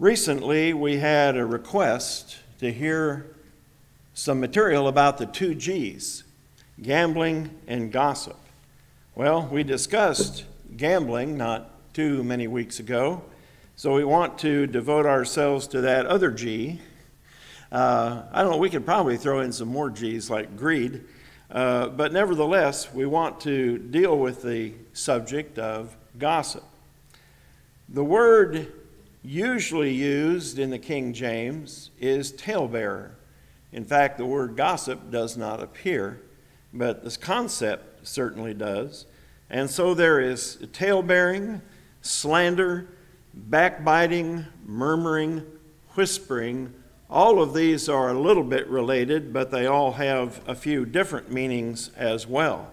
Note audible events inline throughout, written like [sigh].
Recently, we had a request to hear some material about the two G's gambling and gossip. Well, we discussed gambling not too many weeks ago, so we want to devote ourselves to that other G. Uh, I don't know, we could probably throw in some more G's like greed, uh, but nevertheless, we want to deal with the subject of gossip. The word usually used in the King James is talebearer. In fact, the word gossip does not appear, but this concept certainly does. And so there is talebearing, slander, backbiting, murmuring, whispering. All of these are a little bit related, but they all have a few different meanings as well.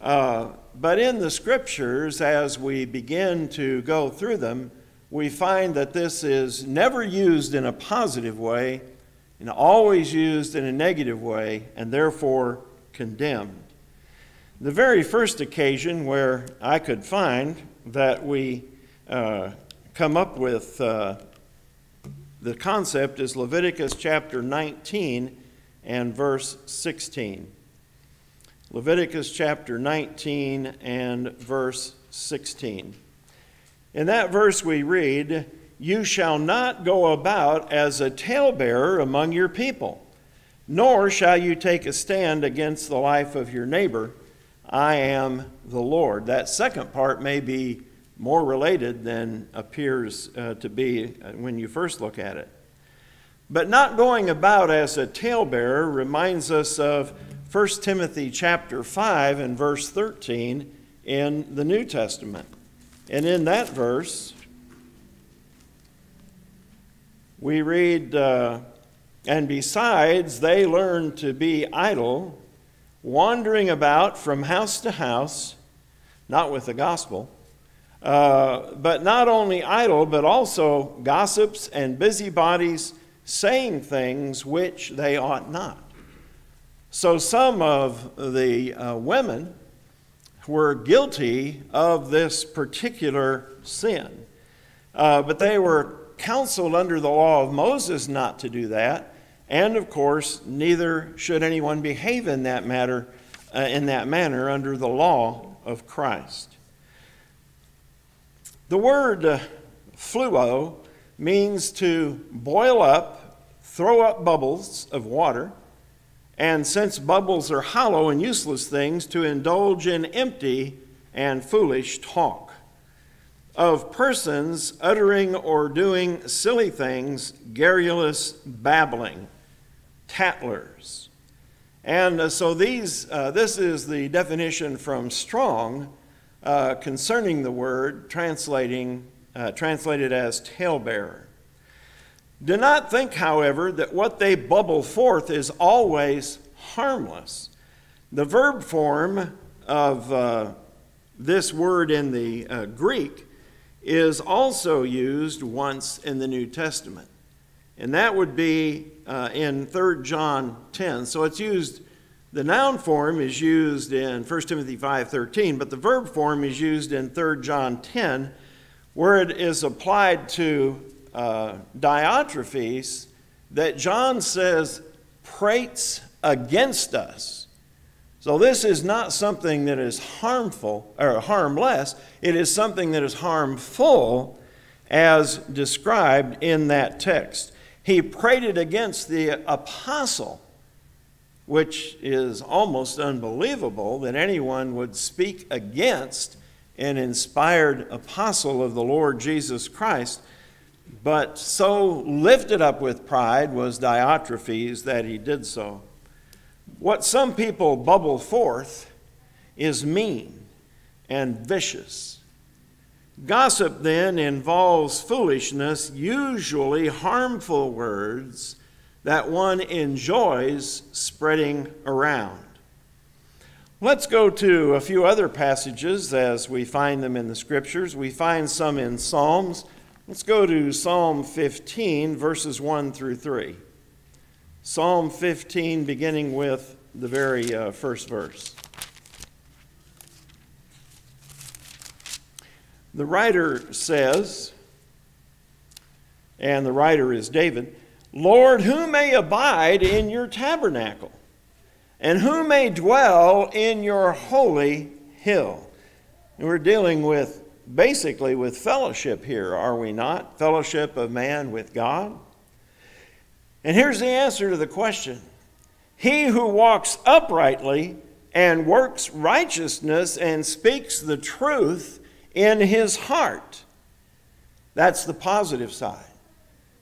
Uh, but in the scriptures, as we begin to go through them, we find that this is never used in a positive way and always used in a negative way and therefore condemned. The very first occasion where I could find that we uh, come up with uh, the concept is Leviticus chapter 19 and verse 16. Leviticus chapter 19 and verse 16. In that verse, we read, You shall not go about as a talebearer among your people, nor shall you take a stand against the life of your neighbor. I am the Lord. That second part may be more related than appears uh, to be uh, when you first look at it. But not going about as a talebearer reminds us of 1 Timothy chapter 5 and verse 13 in the New Testament. And in that verse, we read, uh, And besides, they learn to be idle, wandering about from house to house, not with the gospel, uh, but not only idle, but also gossips and busybodies, saying things which they ought not. So some of the uh, women were guilty of this particular sin. Uh, but they were counseled under the law of Moses not to do that. And of course, neither should anyone behave in that matter, uh, in that manner under the law of Christ. The word uh, phluo means to boil up, throw up bubbles of water, and since bubbles are hollow and useless things, to indulge in empty and foolish talk of persons uttering or doing silly things, garrulous babbling, tattlers. And uh, so these, uh, this is the definition from Strong uh, concerning the word, translating, uh, translated as talebearer. Do not think, however, that what they bubble forth is always harmless. The verb form of uh, this word in the uh, Greek is also used once in the New Testament. And that would be uh, in 3 John 10. So it's used, the noun form is used in 1 Timothy 5.13, but the verb form is used in 3 John 10, where it is applied to uh, Diotrephes that John says prates against us. So this is not something that is harmful or harmless, it is something that is harmful as described in that text. He prated against the apostle, which is almost unbelievable that anyone would speak against an inspired apostle of the Lord Jesus Christ. But so lifted up with pride was Diotrephes that he did so. What some people bubble forth is mean and vicious. Gossip then involves foolishness, usually harmful words that one enjoys spreading around. Let's go to a few other passages as we find them in the scriptures. We find some in Psalms. Let's go to Psalm 15, verses 1 through 3. Psalm 15, beginning with the very uh, first verse. The writer says, and the writer is David, Lord, who may abide in your tabernacle? And who may dwell in your holy hill? And we're dealing with basically with fellowship here, are we not? Fellowship of man with God. And here's the answer to the question He who walks uprightly and works righteousness and speaks the truth in his heart. That's the positive side.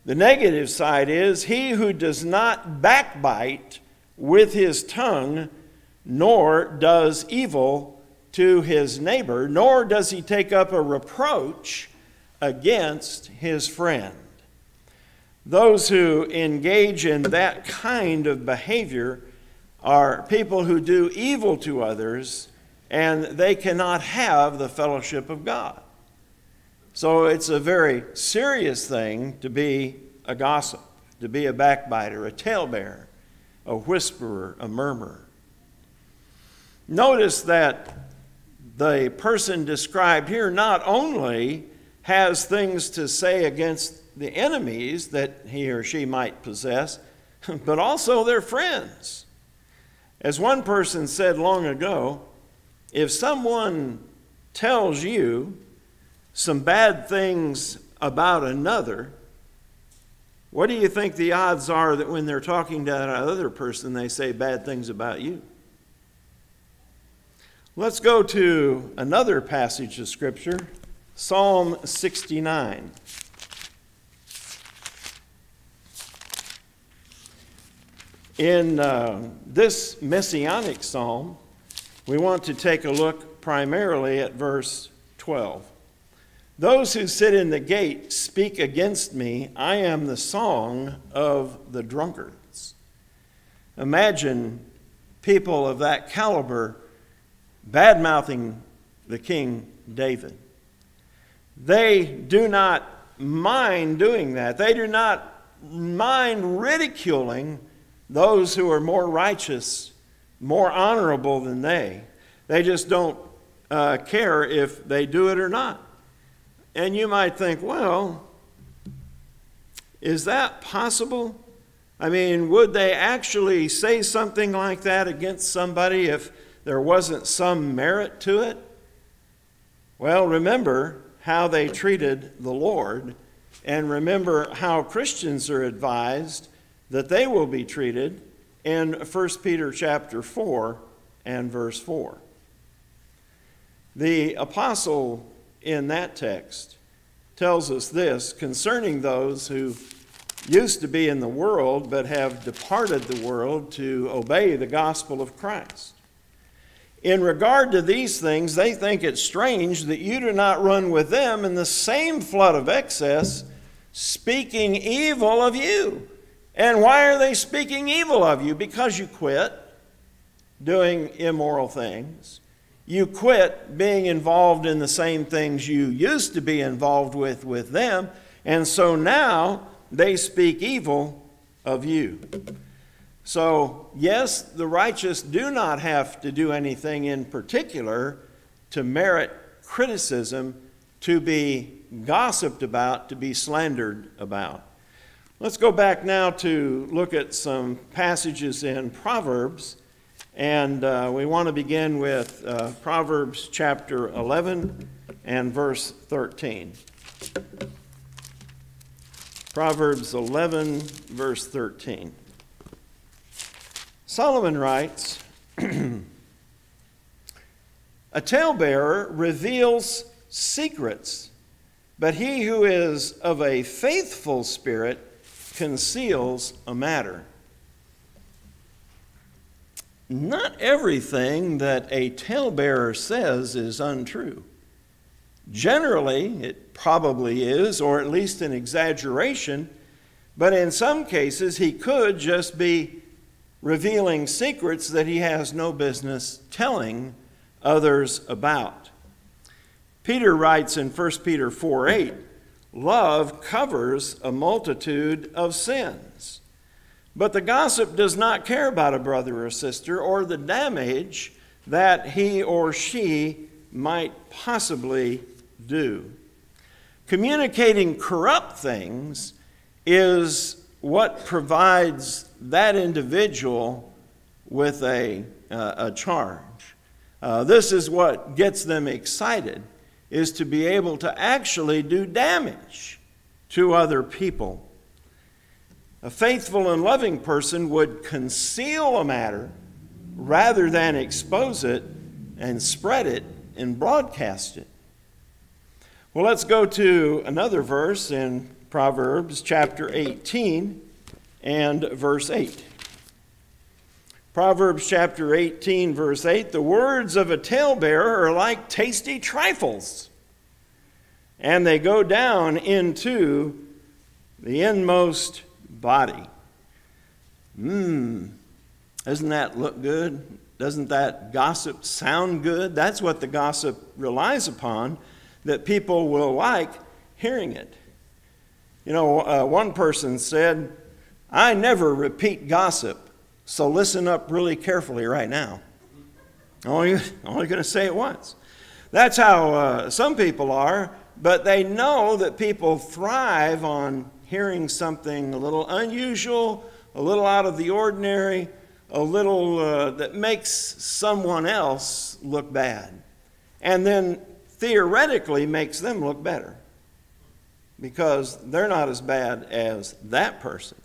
The negative side is he who does not backbite with his tongue, nor does evil to his neighbor, nor does he take up a reproach against his friend. Those who engage in that kind of behavior are people who do evil to others and they cannot have the fellowship of God. So it's a very serious thing to be a gossip, to be a backbiter, a talebearer, a whisperer, a murmurer. Notice that the person described here not only has things to say against the enemies that he or she might possess, [laughs] but also their friends. As one person said long ago, if someone tells you some bad things about another, what do you think the odds are that when they're talking to that other person, they say bad things about you? Let's go to another passage of Scripture, Psalm 69. In uh, this messianic psalm, we want to take a look primarily at verse 12. Those who sit in the gate speak against me. I am the song of the drunkards. Imagine people of that caliber bad mouthing the king David. They do not mind doing that. They do not mind ridiculing those who are more righteous, more honorable than they. They just don't uh, care if they do it or not. And you might think, well, is that possible? I mean, would they actually say something like that against somebody if there wasn't some merit to it? Well, remember how they treated the Lord, and remember how Christians are advised that they will be treated in 1 Peter chapter 4 and verse 4. The apostle in that text tells us this concerning those who used to be in the world but have departed the world to obey the gospel of Christ. In regard to these things, they think it strange that you do not run with them in the same flood of excess, speaking evil of you. And why are they speaking evil of you? Because you quit doing immoral things you quit being involved in the same things you used to be involved with with them, and so now they speak evil of you. So, yes, the righteous do not have to do anything in particular to merit criticism, to be gossiped about, to be slandered about. Let's go back now to look at some passages in Proverbs and uh, we want to begin with uh, Proverbs chapter 11 and verse 13. Proverbs 11, verse 13. Solomon writes [clears throat] A talebearer reveals secrets, but he who is of a faithful spirit conceals a matter. Not everything that a talebearer says is untrue. Generally, it probably is, or at least an exaggeration, but in some cases, he could just be revealing secrets that he has no business telling others about. Peter writes in 1 Peter 4 8, love covers a multitude of sins. But the gossip does not care about a brother or sister or the damage that he or she might possibly do. Communicating corrupt things is what provides that individual with a, uh, a charge. Uh, this is what gets them excited, is to be able to actually do damage to other people. A faithful and loving person would conceal a matter rather than expose it and spread it and broadcast it. Well, let's go to another verse in Proverbs chapter 18 and verse 8. Proverbs chapter 18, verse 8 The words of a talebearer are like tasty trifles, and they go down into the inmost body. Mmm, doesn't that look good? Doesn't that gossip sound good? That's what the gossip relies upon, that people will like hearing it. You know, uh, one person said, I never repeat gossip, so listen up really carefully right now. Only, I'm only going to say it once. That's how uh, some people are, but they know that people thrive on hearing something a little unusual, a little out of the ordinary, a little uh, that makes someone else look bad, and then theoretically makes them look better because they're not as bad as that person.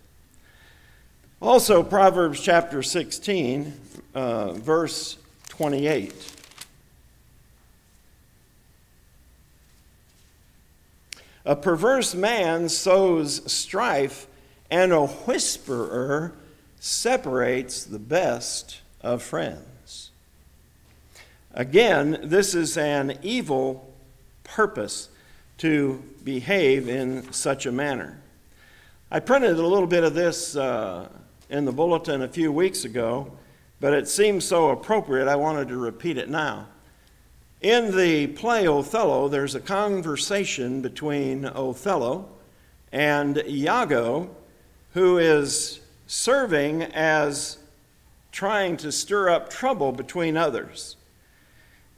Also, Proverbs chapter 16, uh, verse 28. A perverse man sows strife, and a whisperer separates the best of friends. Again, this is an evil purpose to behave in such a manner. I printed a little bit of this uh, in the bulletin a few weeks ago, but it seems so appropriate I wanted to repeat it now. In the play Othello, there's a conversation between Othello and Iago, who is serving as trying to stir up trouble between others.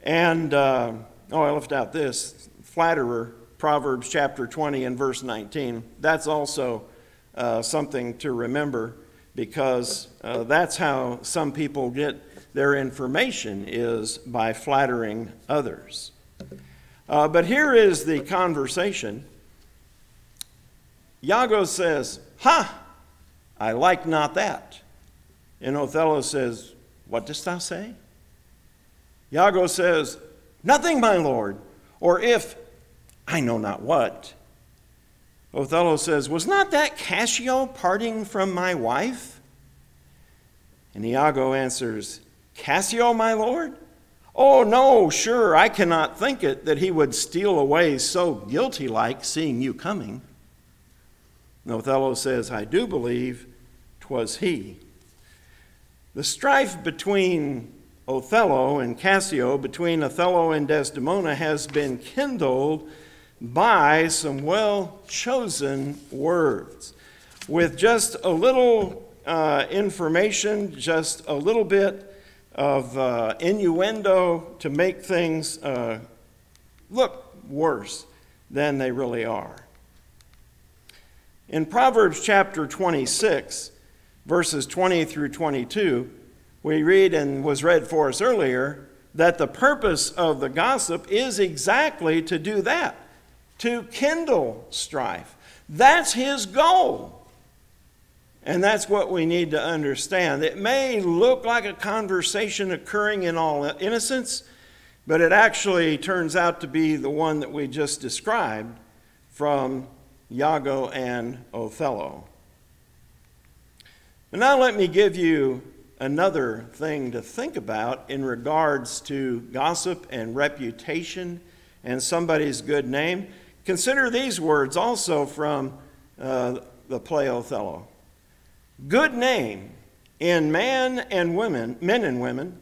And, uh, oh, I left out this flatterer, Proverbs chapter 20 and verse 19. That's also uh, something to remember because uh, that's how some people get their information is by flattering others. Uh, but here is the conversation. Iago says, Ha! I like not that. And Othello says, What dost thou say? Iago says, Nothing, my lord, or if I know not what. Othello says, Was not that Cassio parting from my wife? And Iago answers, Cassio, my lord? Oh, no, sure, I cannot think it that he would steal away so guilty like, seeing you coming. And Othello says, I do believe 'twas he. The strife between Othello and Cassio, between Othello and Desdemona, has been kindled by some well chosen words. With just a little uh, information, just a little bit of uh, innuendo to make things uh, look worse than they really are. In Proverbs chapter 26, verses 20 through 22, we read and was read for us earlier that the purpose of the gossip is exactly to do that to kindle strife. That's his goal. And that's what we need to understand. It may look like a conversation occurring in all innocence, but it actually turns out to be the one that we just described from Iago and Othello. And now let me give you another thing to think about in regards to gossip and reputation and somebody's good name. Consider these words also from uh, the play Othello. Good name in man and women, men and women,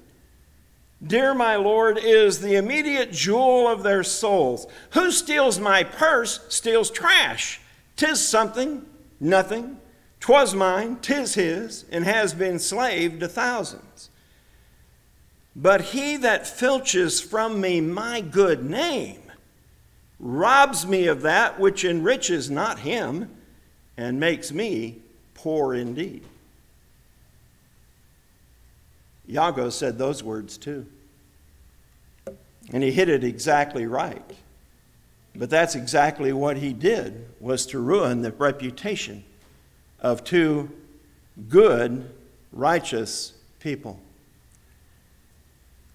dear my Lord, is the immediate jewel of their souls. Who steals my purse steals trash. Tis something, nothing. Twas mine, tis his, and has been slave to thousands. But he that filches from me my good name robs me of that which enriches not him, and makes me poor indeed. Iago said those words too. And he hit it exactly right. But that's exactly what he did was to ruin the reputation of two good, righteous people.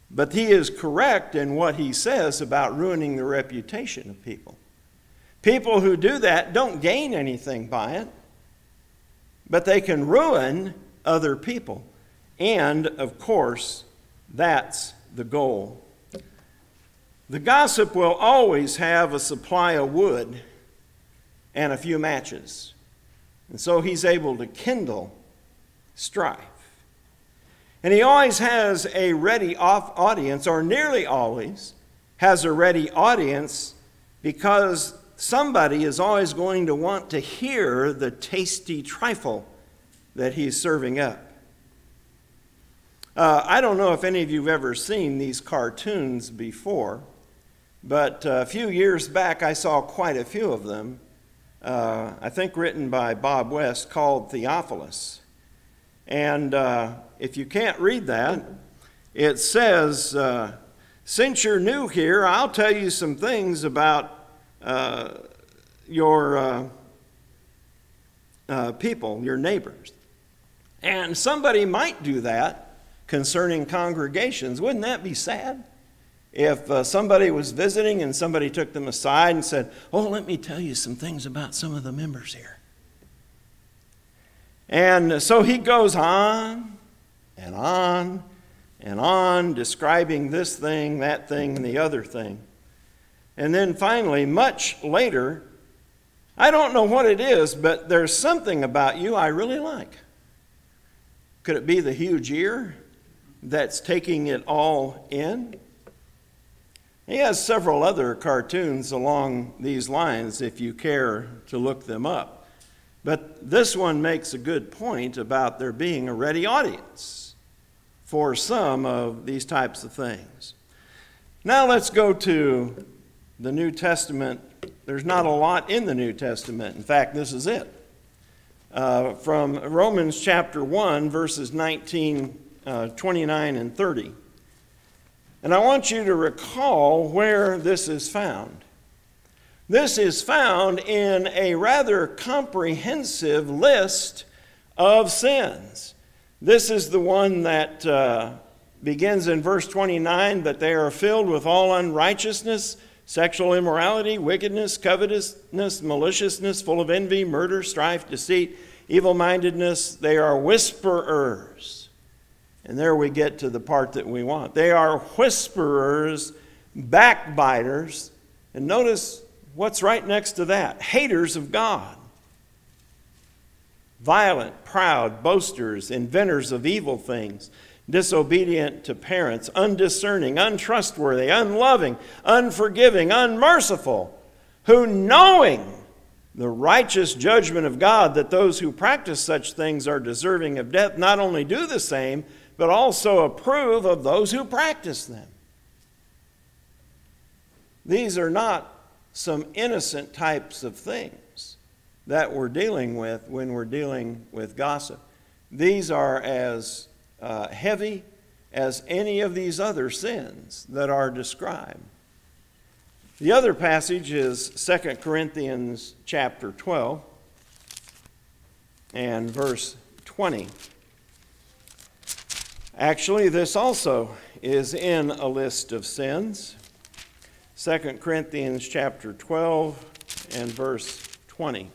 But he is correct in what he says about ruining the reputation of people. People who do that don't gain anything by it, but they can ruin other people. And, of course, that's the goal. The gossip will always have a supply of wood and a few matches. And so he's able to kindle strife. And he always has a ready off audience, or nearly always has a ready audience, because somebody is always going to want to hear the tasty trifle that he's serving up. Uh, I don't know if any of you have ever seen these cartoons before, but uh, a few years back I saw quite a few of them. Uh, I think written by Bob West called Theophilus. And uh, if you can't read that, it says, uh, Since you're new here, I'll tell you some things about uh, your uh, uh, people, your neighbors. And somebody might do that concerning congregations. Wouldn't that be sad? If uh, somebody was visiting and somebody took them aside and said, Oh, let me tell you some things about some of the members here. And so he goes on and on and on, describing this thing, that thing, and the other thing. And then finally, much later, I don't know what it is, but there's something about you I really like. Could it be the huge ear that's taking it all in? He has several other cartoons along these lines if you care to look them up. But this one makes a good point about there being a ready audience for some of these types of things. Now let's go to the New Testament. There's not a lot in the New Testament. In fact, this is it. Uh, from Romans chapter 1, verses 19, uh, 29, and 30. And I want you to recall where this is found. This is found in a rather comprehensive list of sins. This is the one that uh, begins in verse 29 that they are filled with all unrighteousness, sexual immorality, wickedness, covetousness, maliciousness, full of envy, murder, strife, deceit, evil mindedness. They are whisperers. And there we get to the part that we want. They are whisperers, backbiters. And notice What's right next to that? Haters of God. Violent, proud, boasters, inventors of evil things, disobedient to parents, undiscerning, untrustworthy, unloving, unforgiving, unmerciful, who knowing the righteous judgment of God that those who practice such things are deserving of death not only do the same, but also approve of those who practice them. These are not some innocent types of things that we're dealing with when we're dealing with gossip. These are as uh, heavy as any of these other sins that are described. The other passage is 2 Corinthians chapter 12 and verse 20. Actually, this also is in a list of sins. 2 Corinthians chapter 12 and verse 20.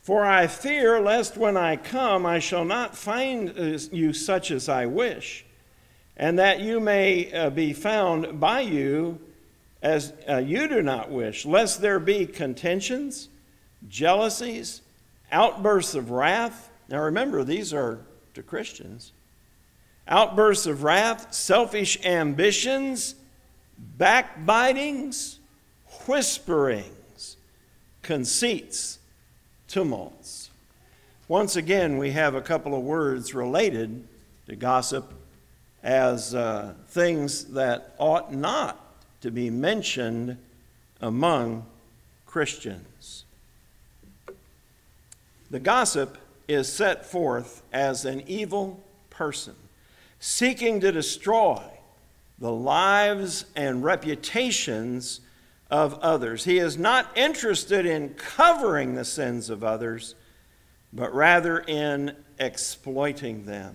For I fear lest when I come I shall not find you such as I wish, and that you may uh, be found by you as uh, you do not wish, lest there be contentions, jealousies, outbursts of wrath. Now remember, these are to Christians. Outbursts of wrath, selfish ambitions backbitings, whisperings, conceits, tumults. Once again, we have a couple of words related to gossip as uh, things that ought not to be mentioned among Christians. The gossip is set forth as an evil person seeking to destroy the lives and reputations of others. He is not interested in covering the sins of others, but rather in exploiting them.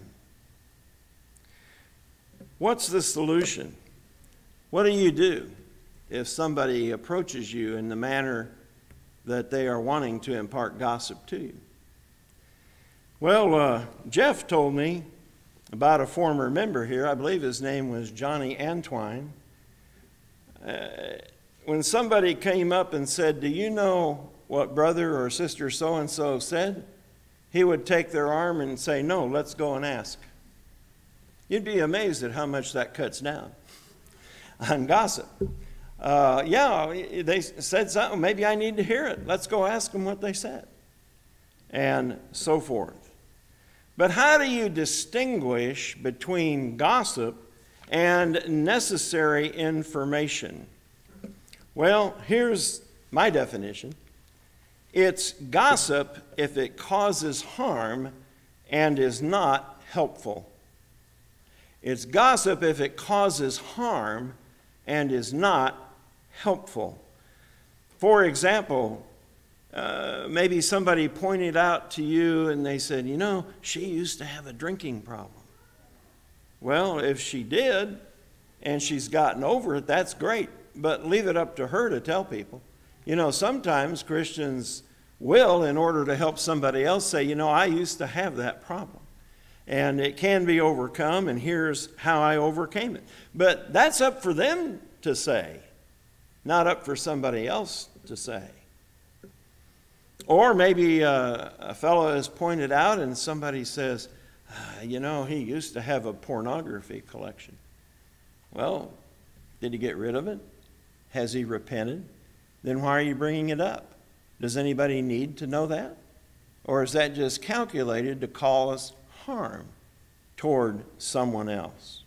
What's the solution? What do you do if somebody approaches you in the manner that they are wanting to impart gossip to you? Well, uh, Jeff told me about a former member here. I believe his name was Johnny Antwine. Uh, when somebody came up and said, Do you know what brother or sister so and so said? He would take their arm and say, No, let's go and ask. You'd be amazed at how much that cuts down [laughs] on gossip. Uh, yeah, they said something. Maybe I need to hear it. Let's go ask them what they said. And so forth. But how do you distinguish between gossip and necessary information? Well, here's my definition it's gossip if it causes harm and is not helpful. It's gossip if it causes harm and is not helpful. For example, uh, maybe somebody pointed out to you and they said, you know, she used to have a drinking problem. Well, if she did and she's gotten over it, that's great. But leave it up to her to tell people. You know, sometimes Christians will, in order to help somebody else, say, you know, I used to have that problem. And it can be overcome, and here's how I overcame it. But that's up for them to say, not up for somebody else to say. Or maybe uh, a fellow is pointed out and somebody says, ah, you know, he used to have a pornography collection. Well, did he get rid of it? Has he repented? Then why are you bringing it up? Does anybody need to know that? Or is that just calculated to cause harm toward someone else?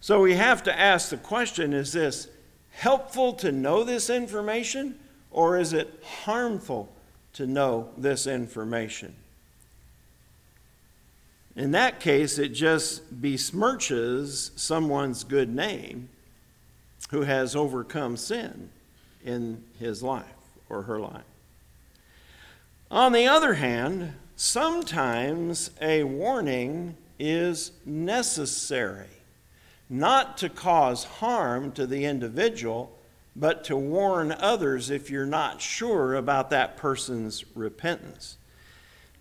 So we have to ask the question is this helpful to know this information or is it harmful to know this information? In that case, it just besmirches someone's good name who has overcome sin in his life or her life. On the other hand, sometimes a warning is necessary, not to cause harm to the individual but to warn others if you're not sure about that person's repentance.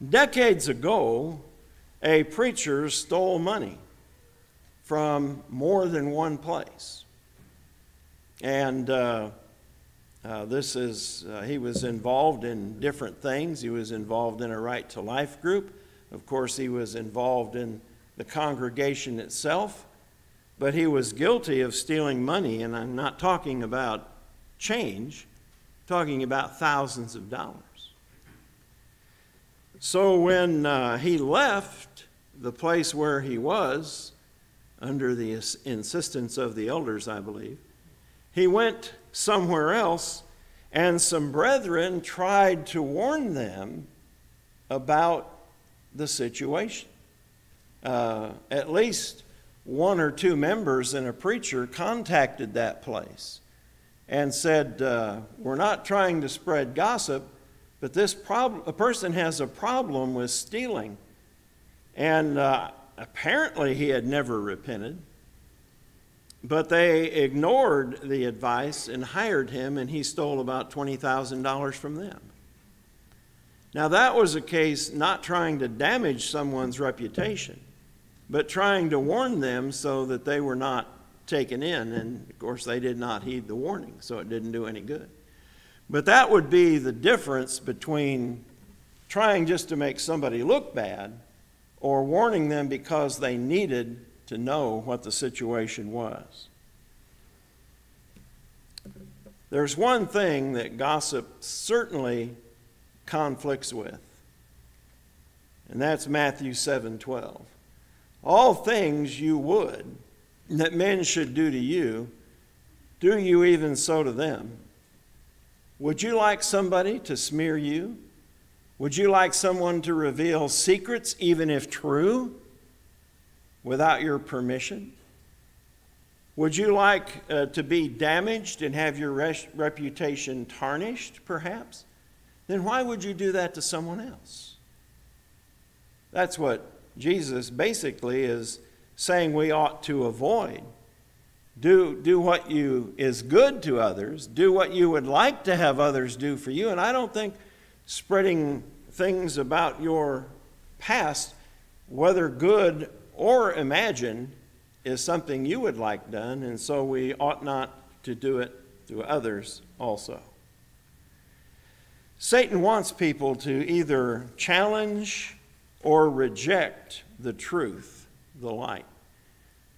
Decades ago, a preacher stole money from more than one place. And uh, uh, this is, uh, he was involved in different things. He was involved in a right to life group. Of course, he was involved in the congregation itself but he was guilty of stealing money, and I'm not talking about change, talking about thousands of dollars. So when uh, he left the place where he was, under the insistence of the elders, I believe, he went somewhere else, and some brethren tried to warn them about the situation. Uh, at least one or two members and a preacher contacted that place and said, uh, We're not trying to spread gossip, but this problem, a person has a problem with stealing. And uh, apparently he had never repented. But they ignored the advice and hired him, and he stole about $20,000 from them. Now, that was a case not trying to damage someone's reputation but trying to warn them so that they were not taken in. And of course, they did not heed the warning, so it didn't do any good. But that would be the difference between trying just to make somebody look bad or warning them because they needed to know what the situation was. There's one thing that gossip certainly conflicts with, and that's Matthew 7 12. All things you would that men should do to you, do you even so to them? Would you like somebody to smear you? Would you like someone to reveal secrets, even if true, without your permission? Would you like uh, to be damaged and have your res- reputation tarnished, perhaps? Then why would you do that to someone else? That's what Jesus basically is saying we ought to avoid. Do, do what you is good to others, do what you would like to have others do for you. And I don't think spreading things about your past, whether good or imagined, is something you would like done, and so we ought not to do it to others also. Satan wants people to either challenge or reject the truth, the light.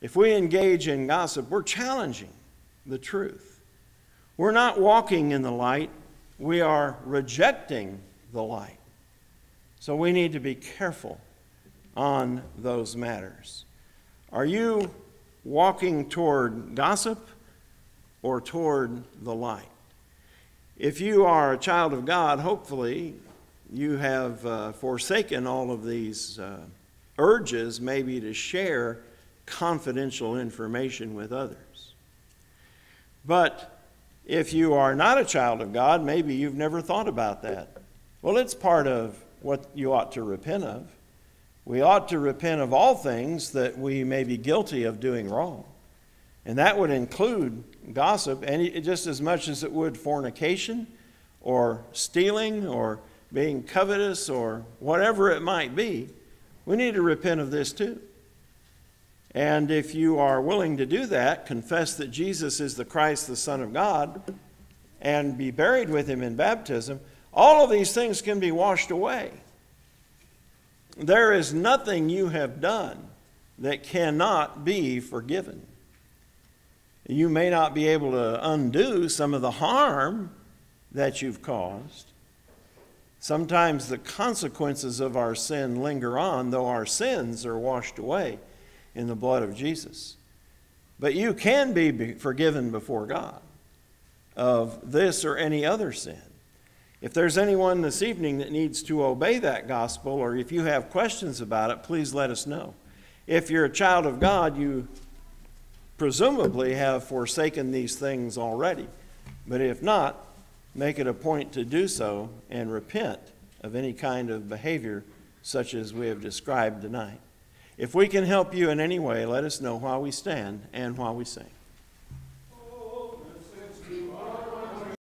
If we engage in gossip, we're challenging the truth. We're not walking in the light, we are rejecting the light. So we need to be careful on those matters. Are you walking toward gossip or toward the light? If you are a child of God, hopefully you have uh, forsaken all of these uh, urges, maybe to share confidential information with others. But if you are not a child of God, maybe you've never thought about that. Well, it's part of what you ought to repent of. We ought to repent of all things that we may be guilty of doing wrong. And that would include gossip, and just as much as it would fornication or stealing or being covetous or whatever it might be. We need to repent of this too. And if you are willing to do that, confess that Jesus is the Christ, the Son of God, and be buried with him in baptism, all of these things can be washed away. There is nothing you have done that cannot be forgiven. You may not be able to undo some of the harm that you've caused. Sometimes the consequences of our sin linger on, though our sins are washed away in the blood of Jesus. But you can be forgiven before God of this or any other sin. If there's anyone this evening that needs to obey that gospel, or if you have questions about it, please let us know. If you're a child of God, you presumably have forsaken these things already. But if not, make it a point to do so and repent of any kind of behavior such as we have described tonight. If we can help you in any way, let us know while we stand and while we sing.